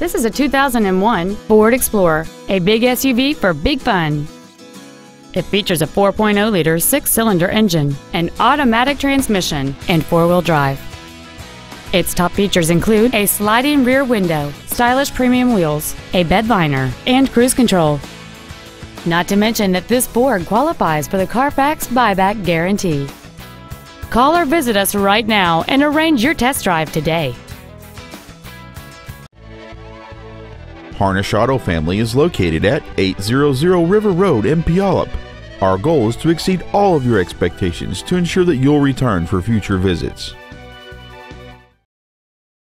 This is a 2001 Ford Explorer, a big SUV for big fun. It features a 4.0-liter six-cylinder engine, an automatic transmission, and four-wheel drive. Its top features include a sliding rear window, stylish premium wheels, a bed liner, and cruise control. Not to mention that this Ford qualifies for the Carfax buyback guarantee. Call or visit us right now and arrange your test drive today. Harnish Auto Family is located at 800 River Road in Puyallup. Our goal is to exceed all of your expectations to ensure that you'll return for future visits.